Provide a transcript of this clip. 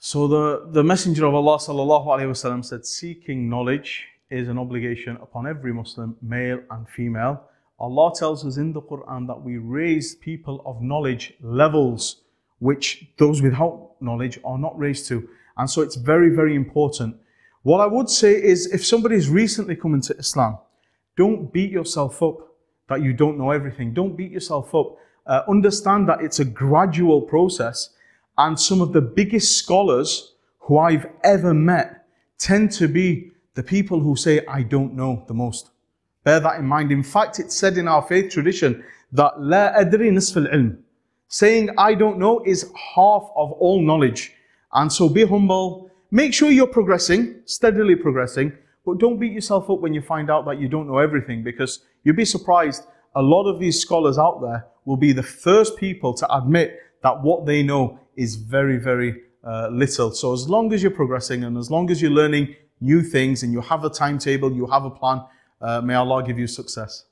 So the, the Messenger of Allah sallallahu wasallam said, seeking knowledge is an obligation upon every Muslim, male and female. Allah tells us in the Quran that we raise people of knowledge levels which those without knowledge are not raised to. And so it's very, very important. What I would say is if somebody's recently come into Islam, don't beat yourself up that you don't know everything. Don't beat yourself up. Uh, understand that it's a gradual process. And some of the biggest scholars who I've ever met tend to be the people who say, I don't know the most. Bear that in mind. In fact, it's said in our faith tradition that la adri nisf ilm Saying I don't know is half of all knowledge. And so be humble. Make sure you're progressing, steadily progressing, but don't beat yourself up when you find out that you don't know everything because you'll be surprised. A lot of these scholars out there will be the first people to admit that what they know is very, very uh, little. So as long as you're progressing and as long as you're learning new things and you have a timetable, you have a plan, uh, may Allah give you success.